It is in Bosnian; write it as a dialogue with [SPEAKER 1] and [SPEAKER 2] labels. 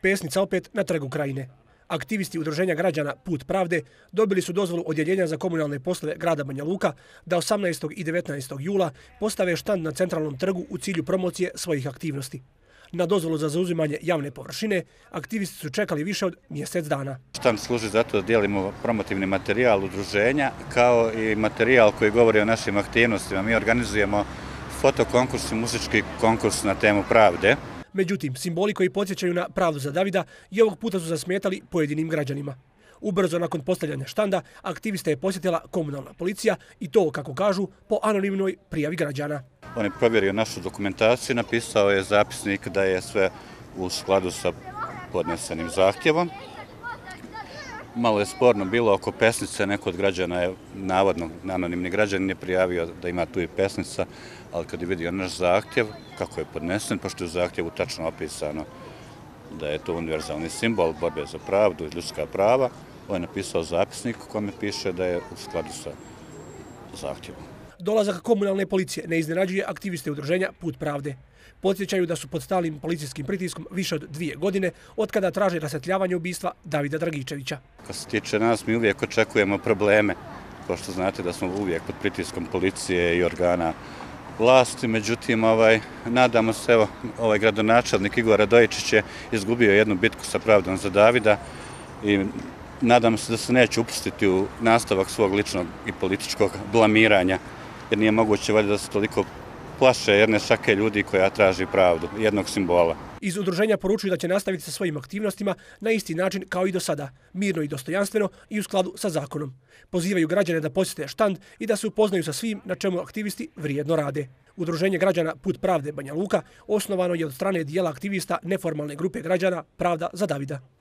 [SPEAKER 1] Pesnica opet na trgu krajine. Aktivisti Udruženja građana Put pravde dobili su dozvolu odjeljenja za komunalne poslove grada Banja Luka da 18. i 19. jula postave štand na centralnom trgu u cilju promocije svojih aktivnosti. Na dozvolu za zauzimanje javne površine aktivisti su čekali više od mjesec dana.
[SPEAKER 2] Štand služi zato da dijelimo promotivni materijal udruženja kao i materijal koji govori o našim aktivnostima. Mi organizujemo fotokonkurs i muzički konkurs na temu pravde.
[SPEAKER 1] Međutim, simboli koji podsjećaju na pravdu za Davida i ovog puta su zasmetali pojedinim građanima. Ubrzo nakon postavljanja štanda, aktivista je posjetila komunalna policija i to, kako kažu, po anonimnoj prijavi građana.
[SPEAKER 2] On je provjerio našu dokumentaciju, napisao je zapisnik da je sve u skladu sa podnesenim zahtjevom. Malo je sporno bilo oko pesnice, neko od građana je, navodno, anonimni građanin je prijavio da ima tu i pesnica, ali kad je vidio naš zahtjev, kako je podnesen, pošto je u zahtjevu tačno opisano da je to univerzalni simbol borbe za pravdu i ljudska prava, on je napisao zapisnik u kome piše da je u skladu sa zahtjevom.
[SPEAKER 1] Dolazak komunalne policije ne iznenađuje aktiviste udruženja Put pravde. Podsjećaju da su pod stalim policijskim pritiskom više od dvije godine od kada traže rasvetljavanje ubistva Davida Dragičevića.
[SPEAKER 2] Kad se tiče nas, mi uvijek očekujemo probleme, pošto znate da smo uvijek pod pritiskom policije i organa vlasti, međutim, ovaj, nadamo se, evo, ovaj gradonačelnik Igor Radojičić je izgubio jednu bitku sa pravdom za Davida i nadamo se da se neće upustiti u nastavak svog ličnog i političkog blamiranja, jer nije moguće valjda da se toliko plaše jedne šake ljudi koja traži pravdu, jednog simbola.
[SPEAKER 1] Iz udruženja poručuju da će nastaviti sa svojim aktivnostima na isti način kao i do sada, mirno i dostojanstveno i u skladu sa zakonom. Pozivaju građane da posjete štand i da se upoznaju sa svim na čemu aktivisti vrijedno rade. Udruženje građana Put pravde Banja Luka osnovano je od strane dijela aktivista neformalne grupe građana Pravda za Davida.